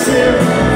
myself,